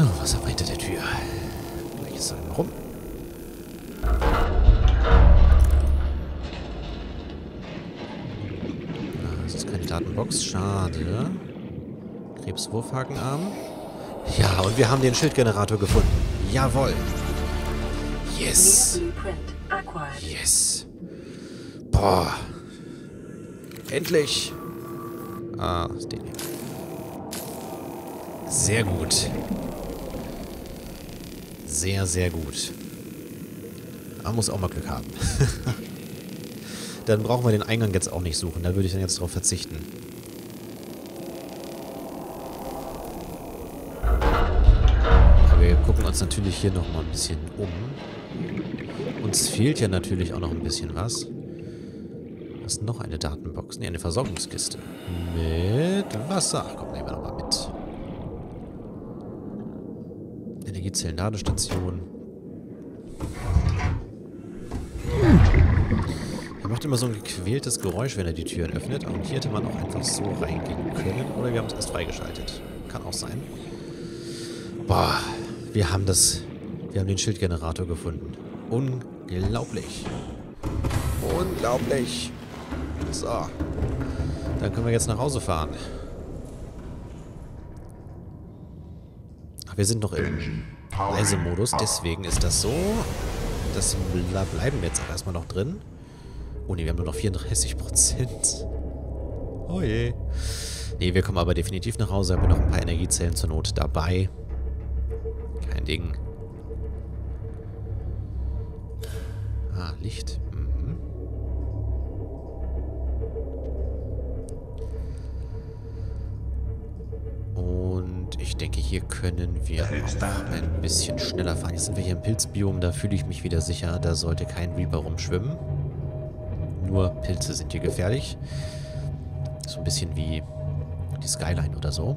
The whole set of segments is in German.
Oh, was erweitert der Tür? Gleich ist er rum. Das ist keine Datenbox. Schade. Krebswurfhakenarm. Ja, und wir haben den Schildgenerator gefunden. Jawohl. Yes. Yes. Boah. Endlich. Ah, ist den hier. Sehr gut. Sehr, sehr gut. Man muss auch mal Glück haben. dann brauchen wir den Eingang jetzt auch nicht suchen. Da würde ich dann jetzt drauf verzichten. Aber wir gucken uns natürlich hier nochmal ein bisschen um. Uns fehlt ja natürlich auch noch ein bisschen was. Was ist noch eine Datenbox? Ne, eine Versorgungskiste. Mit Wasser. Ach komm, nehmen wir nochmal mit. Energiezellen-Ladestation. Er macht immer so ein gequältes Geräusch, wenn er die Türen öffnet. Und hier hätte man auch einfach so reingehen können. Oder wir haben es erst freigeschaltet. Kann auch sein. Boah, wir haben das... Wir haben den Schildgenerator gefunden. Unglaublich. Unglaublich. So. Dann können wir jetzt nach Hause fahren. Ach, wir sind noch im Reisemodus, deswegen ist das so. Das da bleiben wir jetzt auch erstmal noch drin. Oh ne, wir haben nur noch 34% Oh je. Ne, wir kommen aber definitiv nach Hause, haben wir noch ein paar Energiezellen zur Not dabei. Kein Ding. Ah, Licht. Denke, hier können wir auch ein bisschen schneller fahren. Jetzt sind wir hier im Pilzbiom, da fühle ich mich wieder sicher. Da sollte kein Reaper rumschwimmen. Nur Pilze sind hier gefährlich. So ein bisschen wie die Skyline oder so.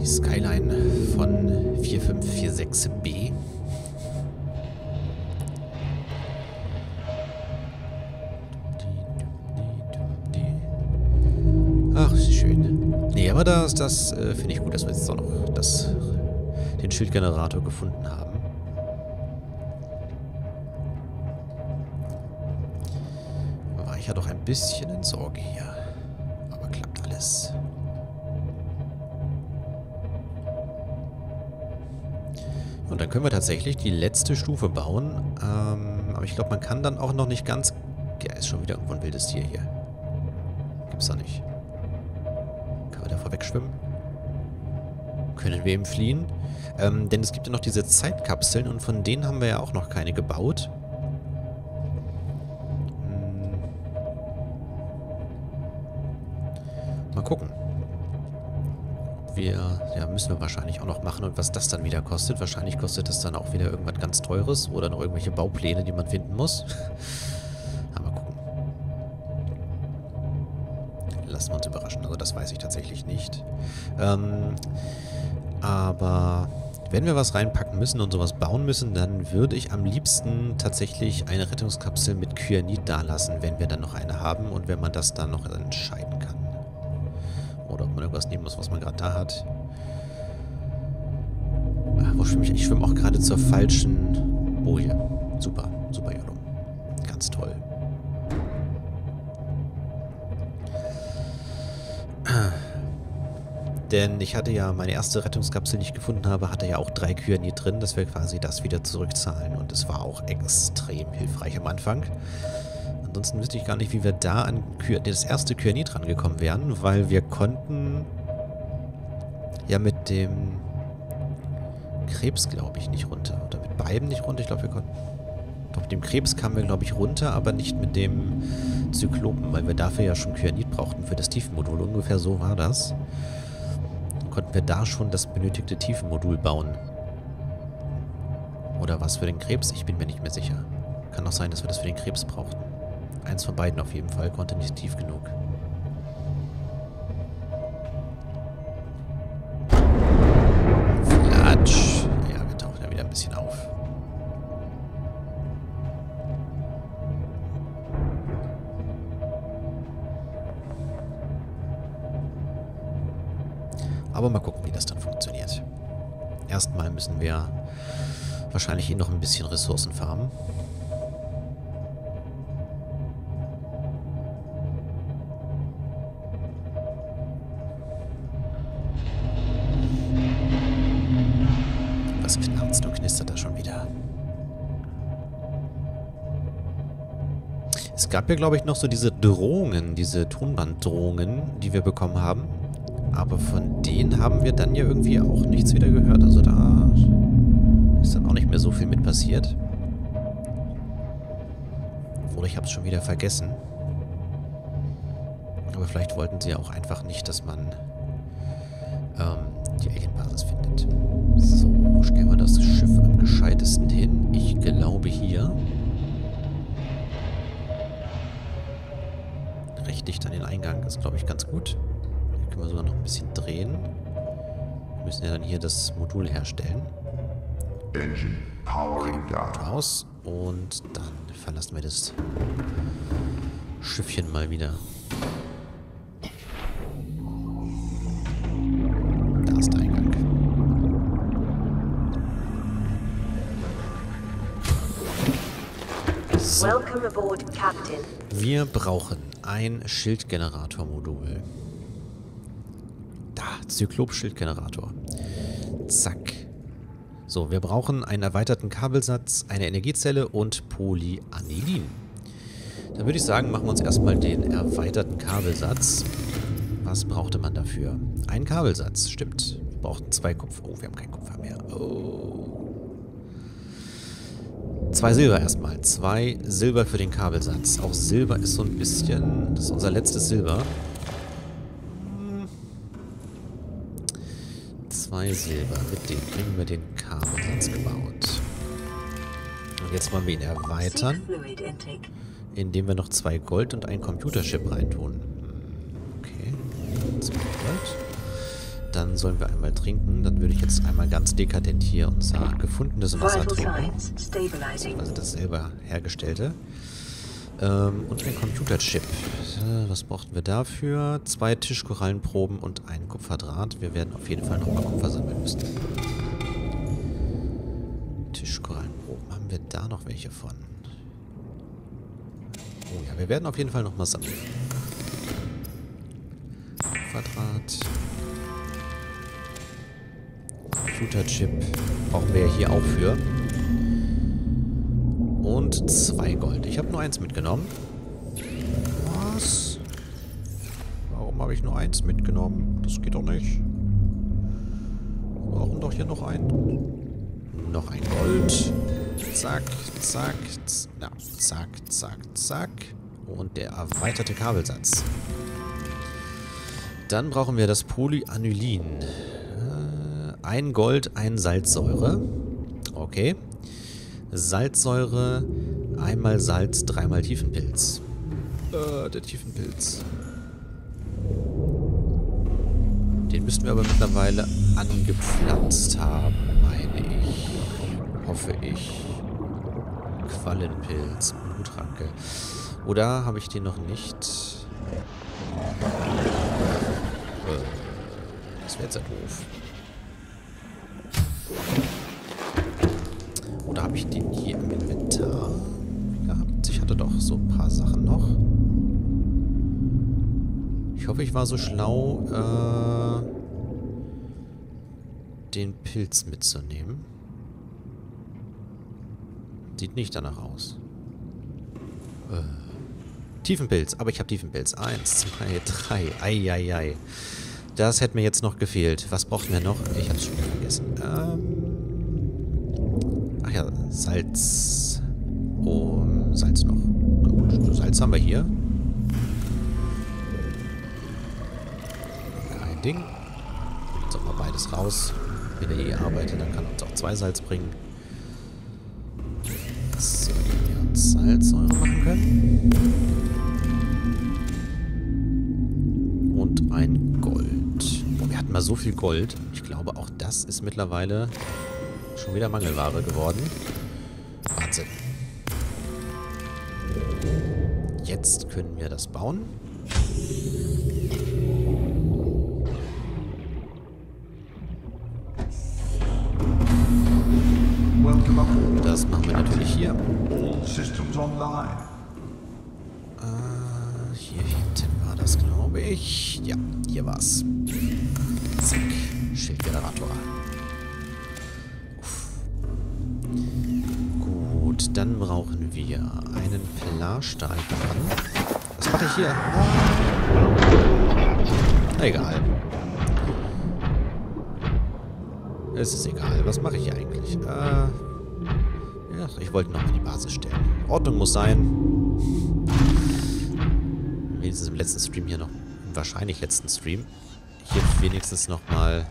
Die Skyline von 4546b. Das, das äh, finde ich gut, dass wir jetzt auch noch das, den Schildgenerator gefunden haben. War ich ja doch ein bisschen in Sorge hier. Aber klappt alles. Und dann können wir tatsächlich die letzte Stufe bauen. Ähm, aber ich glaube, man kann dann auch noch nicht ganz... Ja, ist schon wieder irgendwo ein wildes Tier hier. Gibt's da nicht. Wegschwimmen? Können wir ihm fliehen? Ähm, denn es gibt ja noch diese Zeitkapseln und von denen haben wir ja auch noch keine gebaut. Hm. Mal gucken wir, ja, müssen wir wahrscheinlich auch noch machen. Und was das dann wieder kostet, wahrscheinlich kostet das dann auch wieder irgendwas ganz Teures oder noch irgendwelche Baupläne, die man finden muss. Lassen wir uns überraschen. Also das weiß ich tatsächlich nicht. Ähm, aber wenn wir was reinpacken müssen und sowas bauen müssen, dann würde ich am liebsten tatsächlich eine Rettungskapsel mit Kyanid dalassen, wenn wir dann noch eine haben und wenn man das dann noch entscheiden kann. Oder ob man irgendwas nehmen muss, was man gerade da hat. Ach, wo schwimme ich? Ich schwimme auch gerade zur falschen Boje. Super, super, Jolum. Ganz toll. Denn ich hatte ja meine erste Rettungskapsel, die ich gefunden habe, hatte ja auch drei Kyanid drin, dass wir quasi das wieder zurückzahlen. Und es war auch extrem hilfreich am Anfang. Ansonsten wüsste ich gar nicht, wie wir da an Kür das erste Kyanid rangekommen wären, weil wir konnten ja mit dem Krebs, glaube ich, nicht runter. Oder mit beiden nicht runter. Ich glaube, wir konnten... Doch mit dem Krebs kamen wir, glaube ich, runter, aber nicht mit dem Zyklopen, weil wir dafür ja schon Kyanid brauchten für das Tiefenmodul. Ungefähr so war das. Konnten wir da schon das benötigte Tiefenmodul bauen. Oder was für den Krebs? Ich bin mir nicht mehr sicher. Kann doch sein, dass wir das für den Krebs brauchten. Eins von beiden auf jeden Fall konnte nicht tief genug. Wir wahrscheinlich hier noch ein bisschen Ressourcen farmen. Was knarzt und knistert da schon wieder? Es gab ja, glaube ich, noch so diese Drohungen, diese Tonbanddrohungen, die wir bekommen haben. Aber von denen haben wir dann ja irgendwie auch nichts wieder gehört. Also da viel mit passiert. Oder ich habe es schon wieder vergessen. Aber vielleicht wollten sie ja auch einfach nicht, dass man ähm, die Alienbasis findet. So, wo stellen wir das Schiff am gescheitesten hin? Ich glaube hier. Recht dicht an den Eingang ist, glaube ich, ganz gut. Hier können wir sogar noch ein bisschen drehen. Wir müssen ja dann hier das Modul herstellen. Engine. Raus. Und dann verlassen wir das Schiffchen mal wieder. Da ist der Eingang. So. Welcome aboard, Captain. Wir brauchen ein Schildgeneratormodul. Da, Zyklop-Schildgenerator. Zack. So, wir brauchen einen erweiterten Kabelsatz, eine Energiezelle und Polyanilin. Dann würde ich sagen, machen wir uns erstmal den erweiterten Kabelsatz. Was brauchte man dafür? Ein Kabelsatz, stimmt. Wir brauchten zwei Kupfer. Oh, wir haben kein Kupfer mehr. Oh. Zwei Silber erstmal. Zwei Silber für den Kabelsatz. Auch Silber ist so ein bisschen... Das ist unser letztes Silber. Hm. Zwei Silber. Mit dem kriegen wir den Kabelsatz gebaut. Und jetzt wollen wir ihn erweitern, indem wir noch zwei Gold und ein Computerchip reintun. Okay. Zwei Gold. Dann sollen wir einmal trinken. Dann würde ich jetzt einmal ganz dekadent hier unser gefundenes Wasser trinken. Also das selber hergestellte. Ähm, und ein Computerchip. Was brauchten wir dafür? Zwei Tischkorallenproben und ein Kupferdraht. Wir werden auf jeden Fall nochmal Kupfer sammeln müssen. Tischkorallenproben. Haben wir da noch welche von? Oh ja, wir werden auf jeden Fall nochmal sammeln. Kupferdraht. Computerchip brauchen wir ja hier auch für. Und zwei Gold. Ich habe nur eins mitgenommen. Was? Warum habe ich nur eins mitgenommen? Das geht doch nicht. Wir brauchen doch hier noch ein. Noch ein Gold. Zack, zack, na, zack, zack, zack. Und der erweiterte Kabelsatz. Dann brauchen wir das Polyanilin. Äh, ein Gold, ein Salzsäure. Okay. Salzsäure, einmal Salz, dreimal Tiefenpilz. Äh, der Tiefenpilz. Den müssten wir aber mittlerweile angepflanzt haben, meine ich. Hoffe ich. Quallenpilz, Blutranke. Oder habe ich den noch nicht? Äh, das wäre jetzt ja doof. Habe ich den hier im Inventar gehabt? Ich hatte doch so ein paar Sachen noch. Ich hoffe, ich war so schlau, äh, den Pilz mitzunehmen. Sieht nicht danach aus. Äh, Tiefenpilz. Aber ich habe Tiefenpilz. Eins, zwei, drei. Eieiei. Das hätte mir jetzt noch gefehlt. Was brauchten wir noch? Ich habe es schon wieder vergessen. Ähm... Ja, Salz. Oh, Salz noch. Gut, Salz haben wir hier. Kein Ding. Jetzt auch mal beides raus. Wenn er eh arbeitet, dann kann er uns auch zwei Salz bringen. So, wir uns Salzsäure machen können. Und ein Gold. Oh, wir hatten mal so viel Gold. Ich glaube, auch das ist mittlerweile Schon wieder Mangelware geworden. Wahnsinn. Jetzt können wir das bauen. Das machen wir natürlich hier. Äh, hier hinten war das, glaube ich. Ja, hier war's. Zack, Schildgenerator. Dann brauchen wir einen Polarstahlbahn. Was mache ich hier? Egal. Es ist egal. Was mache ich hier eigentlich? Äh, ja, ich wollte noch mal die Basis stellen. Ordnung muss sein. Wenigstens im letzten Stream hier noch. Wahrscheinlich letzten Stream. Hier wenigstens nochmal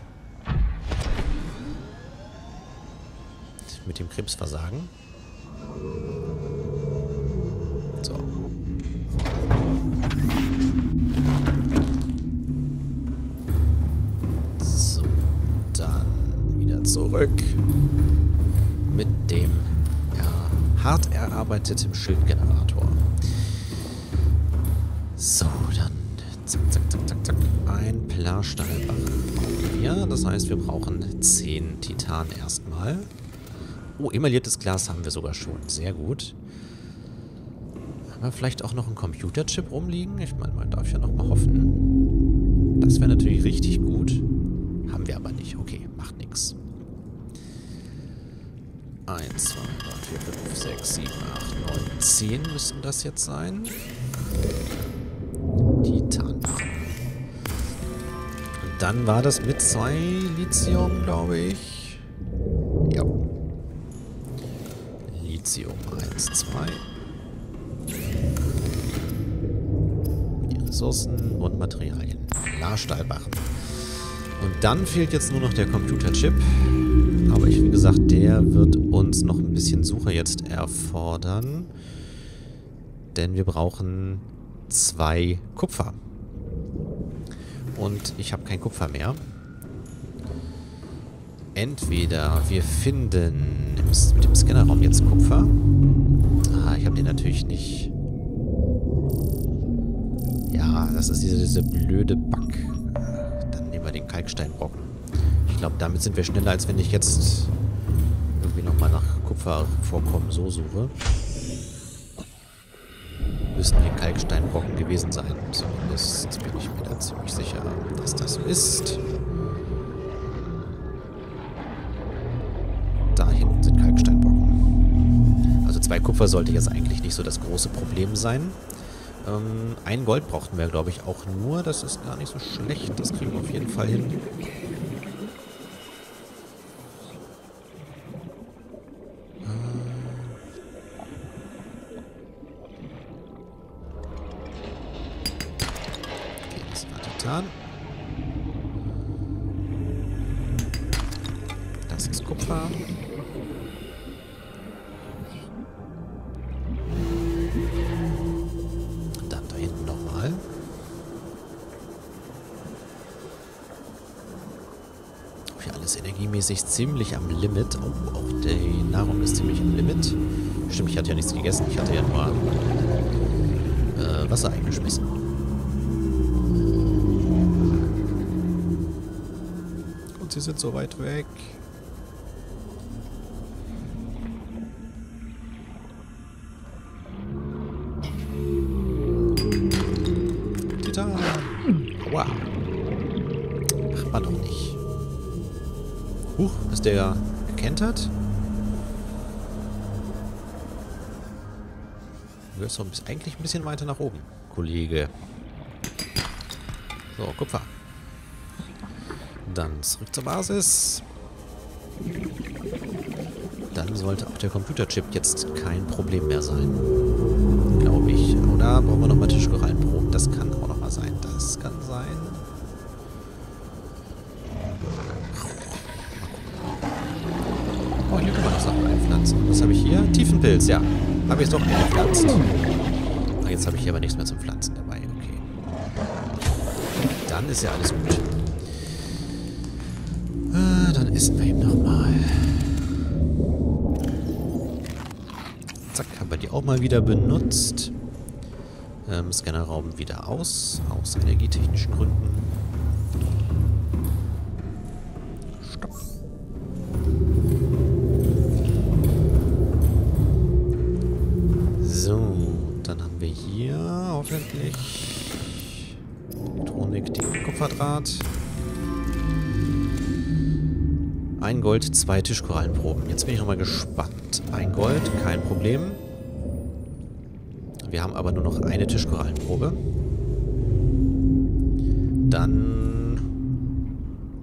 mit dem Krebsversagen. Zurück mit dem ja, hart erarbeiteten Schildgenerator. So, dann zack, zack, zack, zack, zack. Ein Plarstahlbach brauchen wir. Das heißt, wir brauchen 10 Titan erstmal. Oh, emailliertes Glas haben wir sogar schon. Sehr gut. Haben wir vielleicht auch noch einen Computerchip rumliegen? Ich meine, man darf ja noch mal hoffen. Das wäre natürlich richtig gut. Haben wir aber nicht. Okay, macht nichts. 1, 2, 3, 4, 5, 6, 7, 8, 9, 10 müssten das jetzt sein. Titan. Und dann war das mit zwei Lithium, glaube ich. Ja. Lithium 1, 2. Die Ressourcen und Materialien. Larstahlbachen. Und dann fehlt jetzt nur noch der Computerchip. Aber ich, wie gesagt, der wird uns noch ein bisschen Suche jetzt erfordern. Denn wir brauchen zwei Kupfer. Und ich habe kein Kupfer mehr. Entweder wir finden mit dem Scannerraum jetzt Kupfer. Ah, ich habe den natürlich nicht. Ja, das ist diese, diese blöde Bug. Dann nehmen wir den Kalksteinbrocken. Ich glaube, damit sind wir schneller, als wenn ich jetzt nochmal nach Kupfervorkommen so suche müssten die Kalksteinbrocken gewesen sein. Zumindest bin ich mir da ziemlich sicher, dass das so ist. Da hinten sind Kalksteinbrocken. Also zwei Kupfer sollte jetzt eigentlich nicht so das große Problem sein. Ähm, ein Gold brauchten wir, glaube ich, auch nur. Das ist gar nicht so schlecht. Das kriegen wir auf jeden Fall hin. Alles energiemäßig ziemlich am Limit. Oh, auch die Nahrung ist ziemlich am Limit. Stimmt, ich hatte ja nichts gegessen. Ich hatte ja nur äh, Wasser eingeschmissen. Und sie sind so weit weg. Gekentert? Du gehörst doch eigentlich ein bisschen weiter nach oben, Kollege. So, Kupfer. Dann zurück zur Basis. Dann sollte auch der Computerchip jetzt kein Problem mehr sein. Glaube ich. Oder brauchen wir nochmal Tischkorallenproben? Das kann auch nochmal sein. Das kann sein. Oh, hier kann man noch Sachen einpflanzen. Was habe ich hier? Tiefenpilz, ja. Habe ich es doch eingepflanzt. Ah, jetzt habe ich hier aber nichts mehr zum Pflanzen dabei. Okay. Dann ist ja alles gut. Ah, dann essen wir ihm nochmal. Zack, haben wir die auch mal wieder benutzt. Ähm, Scannerraum wieder aus, aus energietechnischen Gründen. Kupferdraht. Ein Gold, zwei Tischkorallenproben. Jetzt bin ich nochmal gespannt. Ein Gold, kein Problem. Wir haben aber nur noch eine Tischkorallenprobe. Dann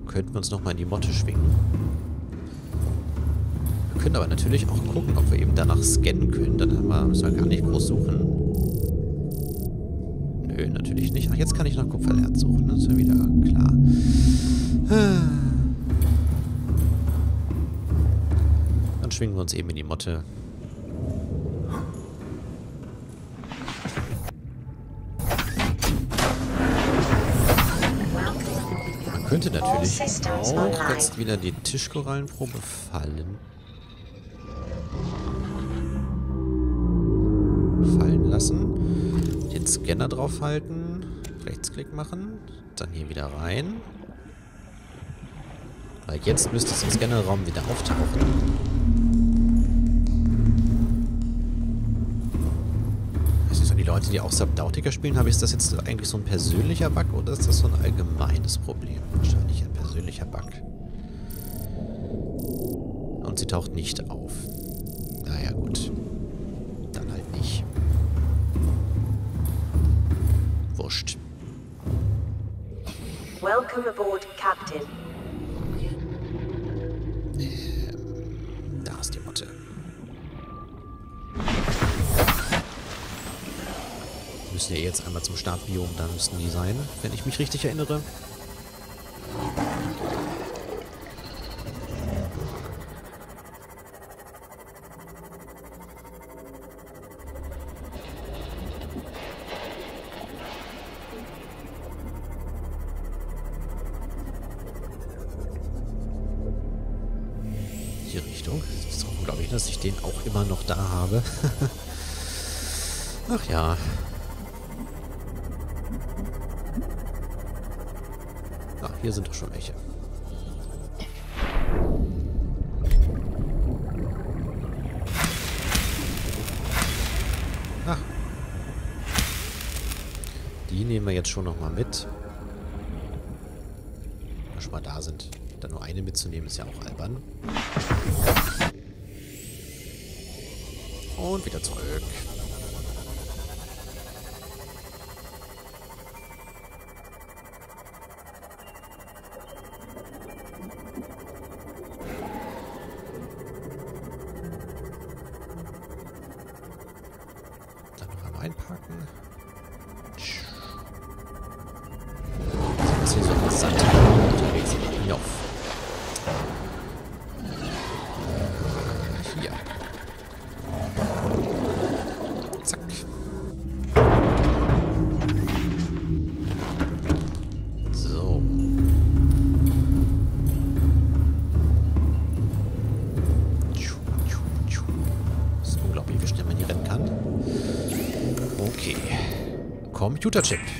könnten wir uns nochmal in die Motte schwingen. Wir können aber natürlich auch gucken, ob wir eben danach scannen können. Dann müssen wir gar nicht groß suchen. Nö, natürlich nicht. Ach, jetzt kann ich nach Kupfererz suchen. Das ist ja wieder klar. Dann schwingen wir uns eben in die Motte. Man könnte natürlich auch jetzt wieder die Tischkorallenprobe fallen. Fallen lassen. Scanner draufhalten. Rechtsklick machen. Dann hier wieder rein. Weil jetzt müsste es im Scannerraum wieder auftauchen. Also so die Leute, die auch Subnautica spielen, habe ich das jetzt eigentlich so ein persönlicher Bug oder ist das so ein allgemeines Problem? Wahrscheinlich ein persönlicher Bug. Und sie taucht nicht auf. Naja, gut. Wurscht. Welcome aboard, Captain. Da ist die Motte. Die müssen ja jetzt einmal zum Startbiom, da müssten die sein, wenn ich mich richtig erinnere. Unglaublich, dass ich den auch immer noch da habe. Ach ja. Ah, hier sind doch schon welche. Ach. Die nehmen wir jetzt schon nochmal mit. Wenn wir schon mal da sind. Dann nur eine mitzunehmen, ist ja auch albern. Und wieder zurück. Einpacken. Das hier so Sand unterwegs ja Computerchip.